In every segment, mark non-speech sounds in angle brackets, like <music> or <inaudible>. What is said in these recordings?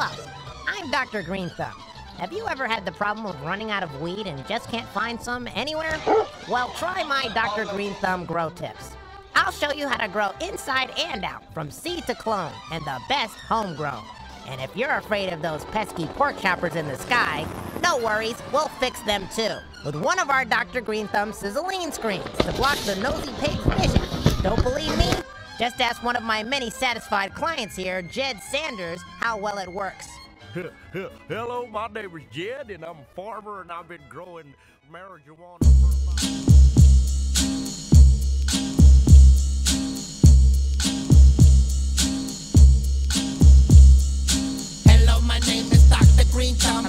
Hello, I'm Dr. Green Thumb. Have you ever had the problem of running out of weed and just can't find some anywhere? Well, try my Dr. Green Thumb grow tips. I'll show you how to grow inside and out, from seed to clone, and the best homegrown. And if you're afraid of those pesky pork choppers in the sky, no worries, we'll fix them too. With one of our Dr. Green Thumb sizzling screens to block the nosy pig's vision. Don't believe me? Just ask one of my many satisfied clients here, Jed Sanders, how well it works. <laughs> Hello, my name is Jed, and I'm a farmer, and I've been growing marijuana for about... Hello, my name is Dr. Green Thumb.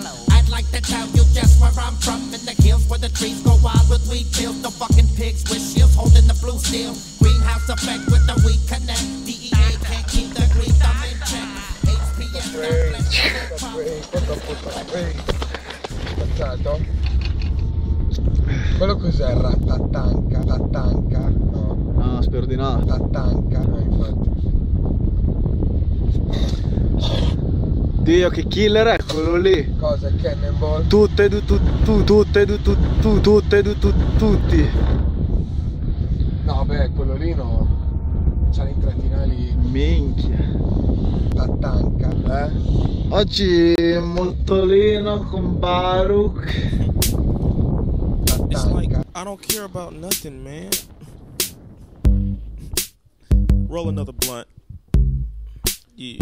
Passato. Quello cos'è? Rattatanca? Tattanca? No. Ah, spero di no. Tattanca? No, infatti. Dio, che killer è quello lì. Cosa? Cannonball? Tutte, tu, tu, tu, tutte, tu, tu, tu, tutte, tu, tu, tutti. No, beh, quello lì no. C'ha l'intratinali Minchia. Tattanca. Eh? Oggi Mottolino con Baruk. It's like I don't care about nothing, man. Roll another blunt. Yeah.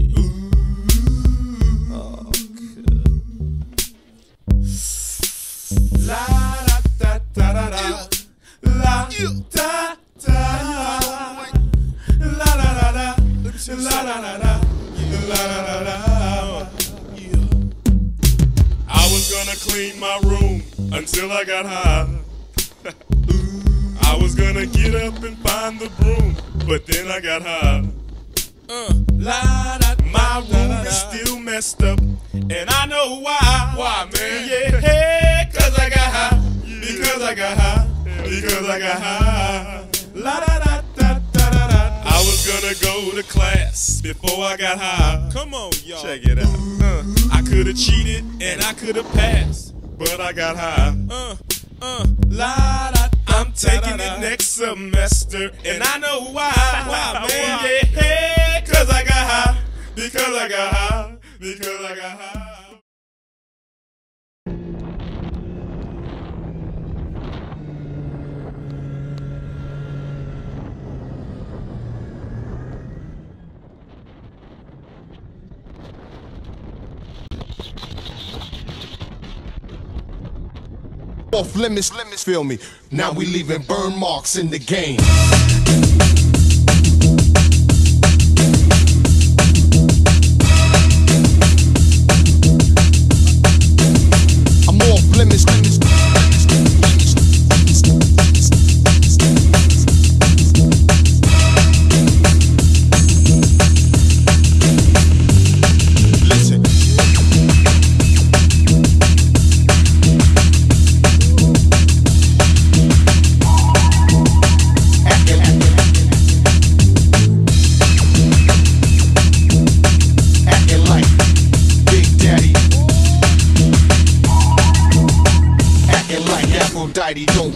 Oh, good. La da da da da da. La da da. Clean my room until I got high. <laughs> I was gonna get up and find the broom, but then I got high. Uh, la, da, my room is still messed up, and I know why. Why, man? Yeah, hey, cause I got high. Because I got high. Because I got high. La da da gonna go to class before I got high. Come on, y'all. Check it out. Uh, I could have cheated and I could have passed, but I got high. Uh, uh, la da. I'm taking it next semester, and I know why. <laughs> Why, man? Yeah, hey, cause I got high. Because I got high. Because I got high. Off limits, limits, feel me. Now we leaving burn marks in the game.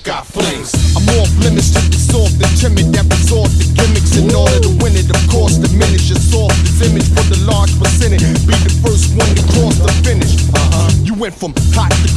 Got flames. I'm off limits to the soft and timid that resort to gimmicks in order to win it. Of course, diminish your softest image for the large percentage. Be the first one to cross the finish. Uh-huh. You went from hot to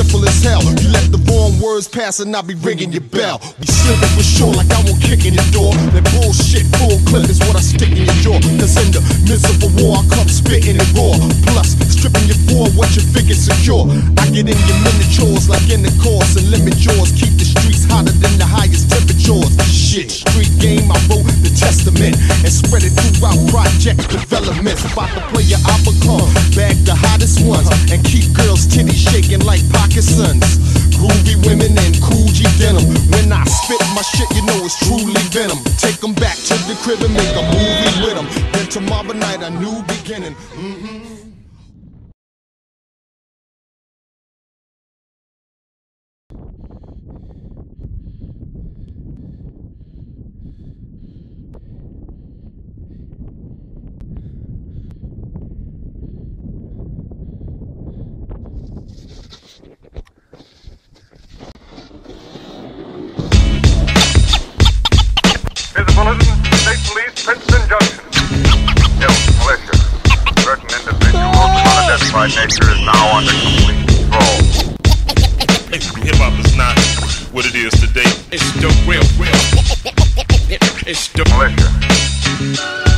simple as hell. You let the wrong words pass and I'll be ringing your bell. We slipping for sure, like I won't kick in your door. That bullshit full clip is what I stick in your jaw. Cause in the midst of a war, I come spitting it raw. Plus, stripping you for what you figure secure. I get in your miniatures like in the course and limit yours. Keep the streets hotter than the highest temperatures. Shit, street game, I wrote the testament and spread it throughout project developments. About to play your I become, bag the hottest ones and keep girls' titties shaking like Parkinson's. Groovy women and cool G denim. When I spit my shit, you know it's truly venom. Take 'em back to the crib and make a movie with 'em. Then tomorrow night, a new beginning. hmm Police, Princeton Junction. Militia. Certain individuals unidentified nature is now under control. Hip hop is not what it is today. It's the real, real. It's the militia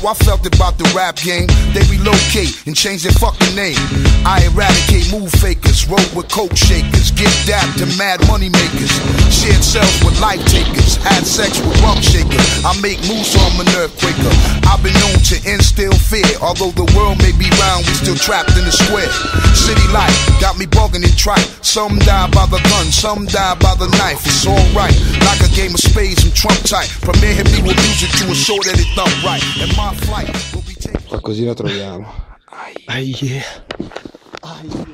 how I felt about the rap game, they relocate and change their fucking name. I eradicate move fakers, roll with coke shakers, give dap to mad money makers, shared cells with life takers, had sex with rum shakers. I make moves so I'm an earthquaker. I've been known to instill fear, although the world may be round, we still trapped in the square. City life got me bugging and trite. Some die by the gun, some die by the knife. It's alright, like a game of spades and trump tight. Premier hit me with music to assure that it thump right. And my Ma così la troviamo. Aie. Aie. Aie.